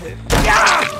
Yeah!